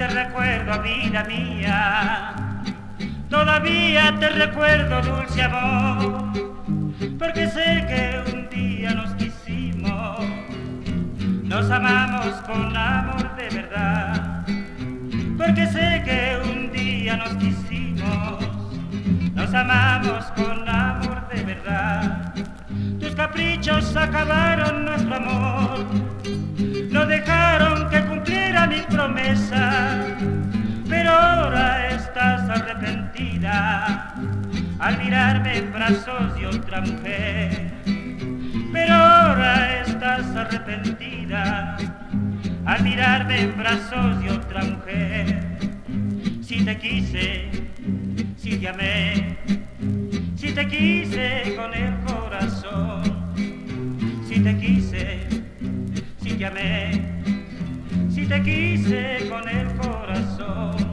te recuerdo, vida mía. Todavía te recuerdo, dulce amor, porque sé que un día nos quisimos, nos amamos con amor de verdad, porque sé que un día nos quisimos, nos amamos con amor de verdad. Tus caprichos acabaron arrepentida al mirarme en brazos de otra mujer. Pero ahora estás arrepentida al mirarme en brazos de otra mujer. Si te quise, si te amé, si te quise con el corazón, si te quise, si te amé, si te quise con el corazón.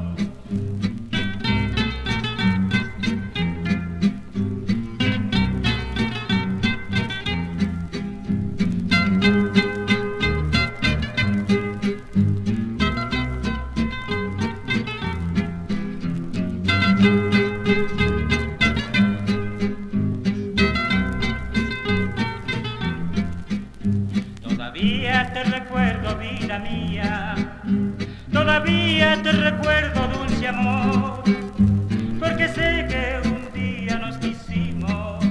Todavía te recuerdo, vida mía, todavía te recuerdo, dulce amor, porque sé que un día nos quisimos,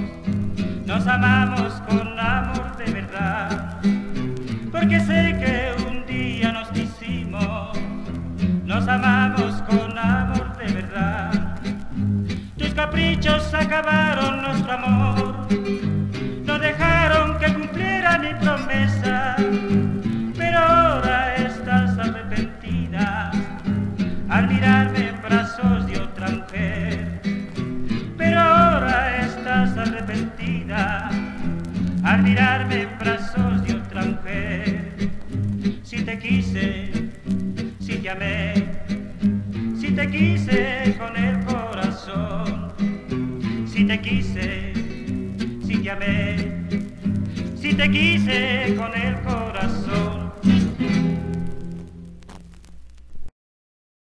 nos amamos con amor de verdad, porque sé que un día nos quisimos, nos amamos con amor de verdad. Tus caprichos acabaron en brazos de otra mujer. Si te quise, si te amé, si te quise con el corazón, si te quise, si te amé, si te quise con el corazón.